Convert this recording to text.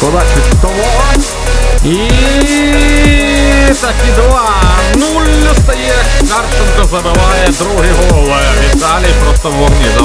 Подача Чистова. І такі 2-0 стає. Харченко забиває другий гол. Віталій просто в вогні за